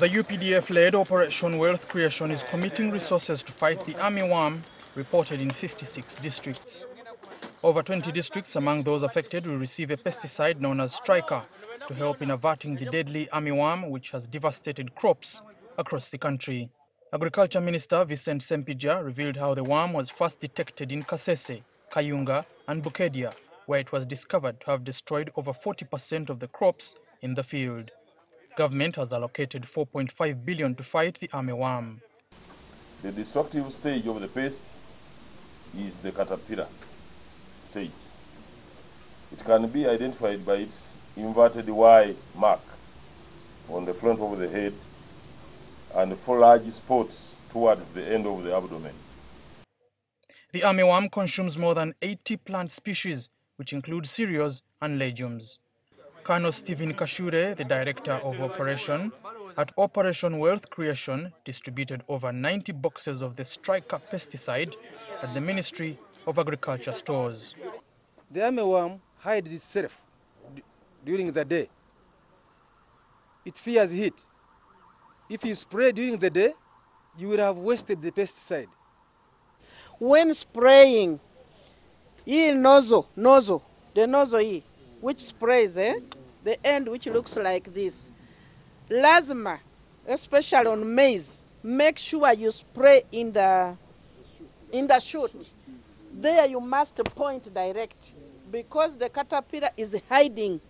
The UPDF-led Operation Wealth Creation is committing resources to fight the army worm reported in 56 districts. Over 20 districts among those affected will receive a pesticide known as Striker to help in averting the deadly army worm which has devastated crops across the country. Agriculture Minister Vincent Sempijja revealed how the worm was first detected in Kasese, Kayunga and Bukedea, where it was discovered to have destroyed over 40% of the crops in the field. Government has allocated 4.5 billion to fight the army worm. The destructive stage of the pest is the caterpillar stage. It can be identified by its inverted Y mark on the front of the head and four large spots towards the end of the abdomen. The armyworm consumes more than 80 plant species, which include cereals and legumes. Colonel Stephen Kashure, the director of operation at Operation Wealth Creation, distributed over 90 boxes of the Striker pesticide at the Ministry of Agriculture stores. The armyworm hides itself during the day. It fears heat. If you spray during the day, you will have wasted the pesticide. When spraying, e nozzle, nozzle, the nozzle e, which sprays, eh, the end which looks like this. Lasma, especially on maize, make sure you spray in the in the shoot. There you must point direct because the caterpillar is hiding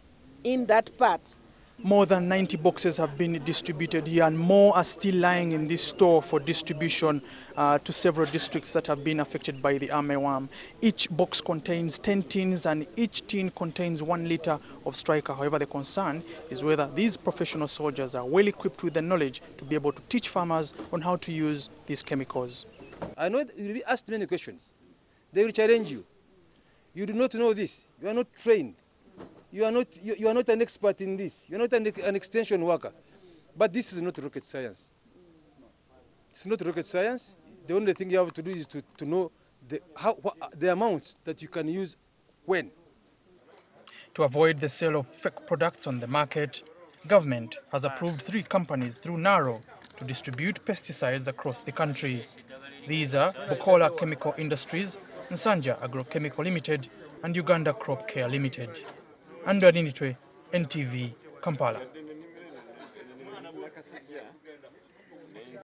in that part. More than 90 boxes have been distributed here, and more are still lying in this store for distribution uh, to several districts that have been affected by the armyworm. Each box contains 10 tins, and each tin contains one liter of striker. However, the concern is whether these professional soldiers are well equipped with the knowledge to be able to teach farmers on how to use these chemicals. I know you will be asked many questions. They will challenge you. You do not know this. You are not trained. You are not, you, you are not an expert in this. You are not an, an extension worker. But this is not rocket science. It's not rocket science. The only thing you have to do is to, to know the, how, the amounts that you can use when. To avoid the sale of fake products on the market, government has approved three companies through NARO to distribute pesticides across the country. These are Bukoola Chemical Industries, Nsanja Agrochemical Limited, and Uganda Crop Care Limited. andwaninditwe ntv kampala.